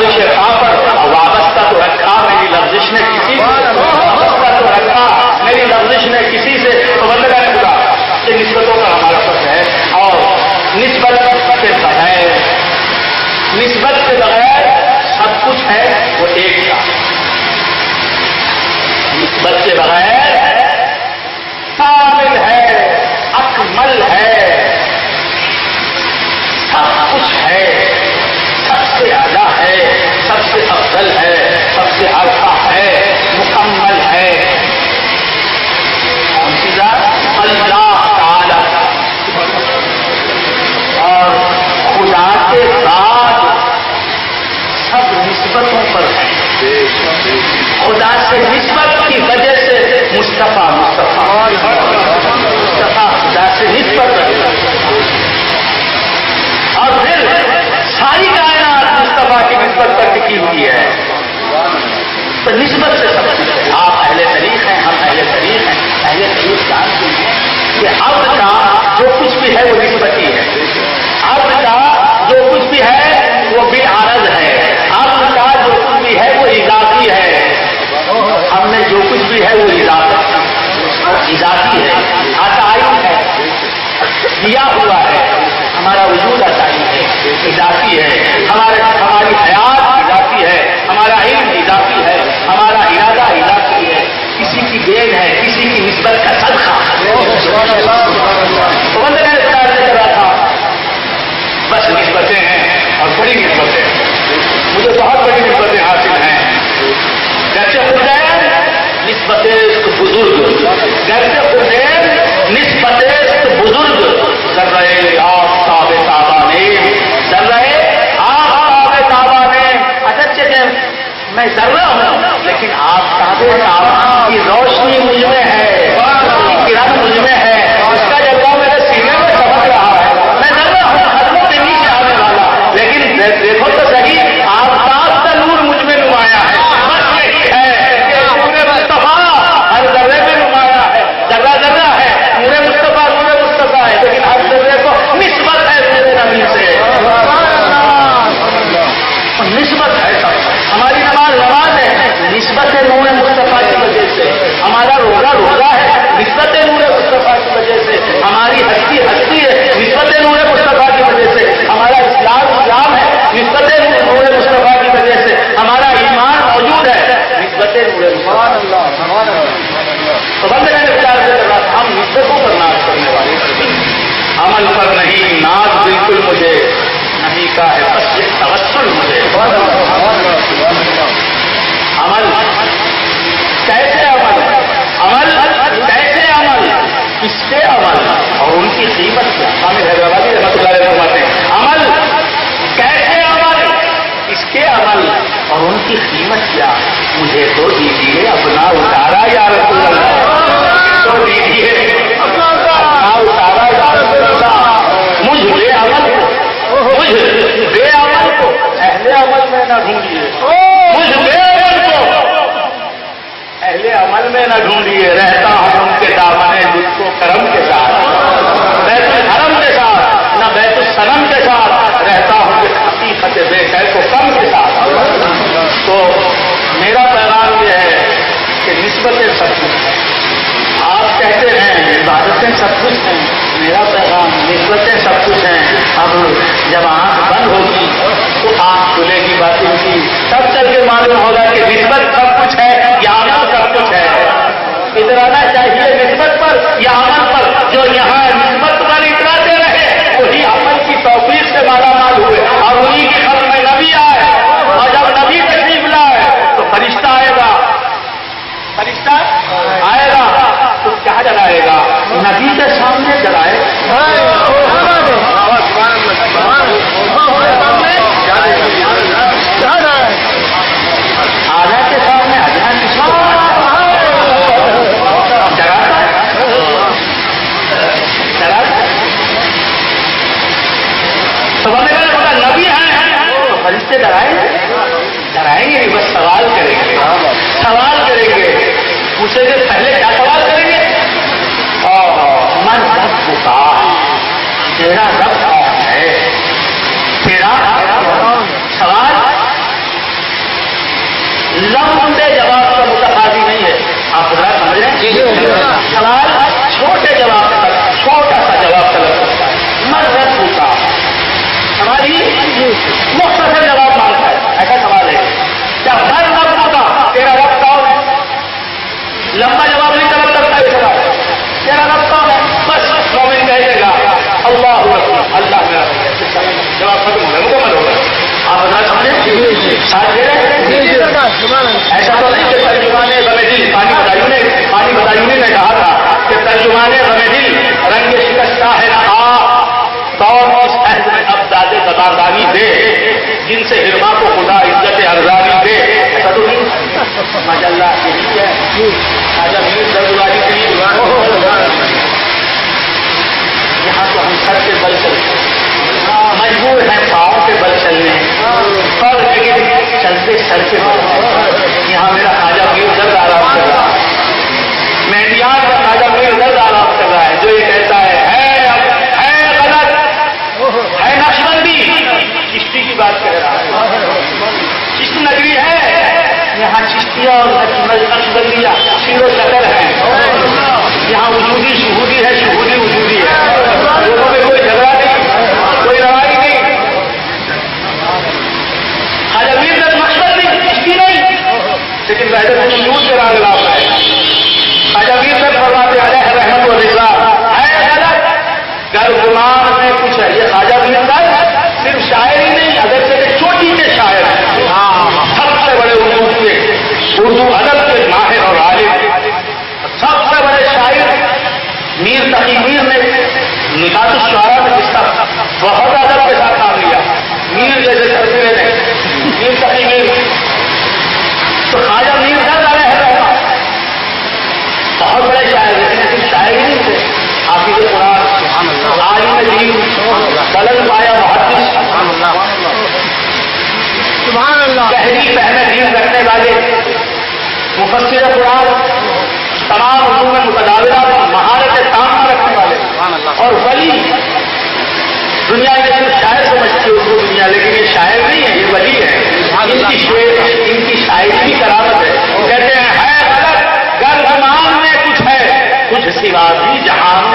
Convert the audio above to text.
Bishop Hopper. سے مصطفیٰ۔ مصطفیٰ خدا سے نسبت اور پھر ساری کائنات مصطفیٰ کی نسبت پر ٹکی ہوئی ہے۔ تو نسبت سے سب کچھ ہے آپ اہل طریق ہیں، ہم اہل طریق ہیں۔ اہل طریق جانتے ہیں کہ اب کا جو کچھ بھی ہے وہ نسبتی ہے۔ اب کا جو کچھ بھی ہے وہ بھی عارض ہے۔ اب کا جو کچھ بھی ہے وہ اضافی ہے۔ ہم نے جو کچھ بھی ہے وہ اضافی اضافی ہے عطائی ہے دیا ہوا ہے، ہمارا وجود عطائی ہے اضافی ہے۔ ہمارے ہماری حیات اضافی ہے، ہمارا علم اضافی ہے، ہمارا ارادہ اضافی ہے۔ کسی کی دین ہے، کسی کی نسبت کا صدقہ۔ تو بندے نے اختیار سے کرا تھا۔ بس نسبتیں ہیں اور بڑی نسبتیں۔ مجھے بہت بڑی نسبتیں حاصل ہیں۔ جیسے خدین نسبت بزرگ جیسے خدین نسبت بزرگ کر رہے آپ تاب تابا نے کر رہے آپ تاب تابا نے اچھا میں ذرا ہوں لیکن آپ تاب تابا کی روشنی مجھ میں ہے کرن مجھ میں ہے اس کا جذبہ میرے سینے میں سمجھ رہا ہے میں ذرا ہوں حدوں کے نیچے آنے والا لیکن دیکھو تو صحیح آپ کا نور مجھ میں نمایاں ہے بس یہی ہے کہ نور مصطفیٰ ہر ذرے میں نمایاں ہے ذرہ ذرہ ہے نور مصطفیٰ نور مصطفیٰ ہے لیکن ہر ذرے کو نسبت ہے میرے نبی سے نسبت ہے سب ہماری نماز نماز ہے، نسبت نور مصطفیٰ کی وجہ سے۔ ہمارا روزہ روزہ ہے، نسبت نور مصطفیٰ کی وجہ سے۔ ہماری ہستی ہستی ہے، نسبت نور مصطفیٰ کی وجہ سے۔ ہمارا اسلام اسلام ہے، نسبت نور مصطفیٰ کی وجہ سے۔ ہمارا ایمان موجود ہے، نسبت نور مصطفیٰ تو بندے نے اختیار سے کرا ہم نسبتوں پر ناز کرنے والے عمل پر نہیں، ناز بالکل مجھے نہیں کا ہے بس یہ توسل مجھے عمل کیسے عمل عمل کیسے عمل کس سے عمل اور ان کی قیمت کیا؟ ہمیں حیدرآبادی رحمت اللہ علیہ فرماتے ہیں۔ عمل کیسے عمل؟ اس کے عمل اور ان کی قیمت کیا؟ مجھے تو دیجیے اپنا اتارا یا رسول اللہ تو دیجیے اپنا اتارا یا رسول اللہ مجھ بے عمل کو مجھ بے عمل کو اہل عمل میں نہ ڈھونڈیے مجھ بے عمل کو اہل عمل میں نہ ڈھونڈیے رہتا ہوں ان کے دامن لطف کو کرم کے ساتھ بیت الحرم کے ساتھ نہ بیت السلم کے ساتھ رہتا ہوں کہ حقیقت بے قید کو کم کے ساتھ تو میرا پیغام یہ ہے کہ نسبتیں سب کچھ ہیں آپ کہتے ہیں عبادتیں سب کچھ ہے میرا پیغام، نسبتیں سب کچھ ہیں۔ اب جب آنکھ بند ہوگی تو آنکھ کھلے گی باتیں کی۔ تب چل کے معلوم ہوگا کہ نسبت سب کچھ ہے یا عمل سب کچھ ہے۔ ادھر آنا چاہیے نسبت پر یا عمل پر۔ جو یہاں نسبت پر اتراتے رہے وہی عمل کی توفیق سے مالا مال ہوئے اور انہیں کی خبر میں نبی آئے اور جب نبی تشریف لائے تو فرشتہ آئے گا فرشتہ آئے گا تو کیا جلائے گا نبی کے سامنے جلائے آدھا کے سامنے آدھا کس کو جگاتا ہے جگاتا ہے تو بندے نے بولا نبی ہیں تو فرشتے ڈرائیں گے؟ ڈرائیں گے نہیں، بس سوال کریں گے۔ سوال کریں گے۔ اسے سے پہلے کیا سوال کریں گے؟ من رب کا تیرا رب کون ہے؟ تیرا؟ سوال نہیں مختصر جواب مانگتا ہے۔ ایسا سوال ہے۔ کیا ہر وقت کا تیرا رب کون ہے؟ لمبا جواب نہیں طلب لگتا ہے سوال تیرا رب کون ہے؟ بس مومن کہے گا اللہ اللہ میرا جواب ختم ہو گیا مکمل ہو گیا۔ آپ بتا سمجھے جی، جی، جی۔ ساتھ دے رہے ہیں؟ جن سے ہرما کو خدا عزت ارزانی دے ماشاء اللہ یہی ہے۔ یہاں تو ہم سر کے بل چلتے ہاں، مجبور ہیں پاؤں کے بل چلنے۔ پر لیکن چلتے سر کے بل یہاں میرا خواجہ میر درد آرام کر رہا ہے۔ مینڈیان کا خواجہ میر درد آرام کر رہا ہے، جو یہ کہتا ہے ہے ہے غلط ہے نقشبندی چشتی کی بات کر رہا ہے۔ چشت نگری ہے۔ یہاں چشتیاں اور شیر و شکر ہے یہاں وجودی شہودی ہے شہودی وجودی ہے لوگوں میں کوئی جھگڑا نہیں کوئی لڑائی نہیں خواجہ میر درد نقشبندی چشتی نہیں لیکن ویسے تو شہود کے راگ لاپ ہے خواجہ میر درد فرماتے علیہ رحمت و رضا ہے غلط گر گمان میں کچھ ہے یہ خواجہ میر درد صرف شاعر ہی نہیں اگر سے چوٹی کے شاعر ہیں سب سے بڑے اردو کے اردو ادب کے ماہر اور عالم سب سے بڑے شاعر میر تقی میر نے نکات جس کا بہت ادب کے ساتھ کام لیا۔ میر جیسے سرکرے نے میر تقی میر تو خواجہ میر درد آ ہیں بہت بڑے شاعر لیکن شاعر ہی نہیں تھے۔ حافظ قرآن۔ عالم دین بلند پایا محدث گہری پہنے دین رکھنے والے۔ مفسر قرآن۔ تمام میں متداولہ۔ مہارت کام رکھنے والے۔ اور ولی۔ دنیا کے صرف شاعر سمجھتی ہے اردو دنیا، لیکن یہ شاعر نہیں ہے، یہ ولی ہے۔ ان کی شعر ان کی شاعری کی کرامت ہے۔ کہتے ہیں، ہے غلط گر زمان میں کچھ ہے، کچھ سوا بھی جہاں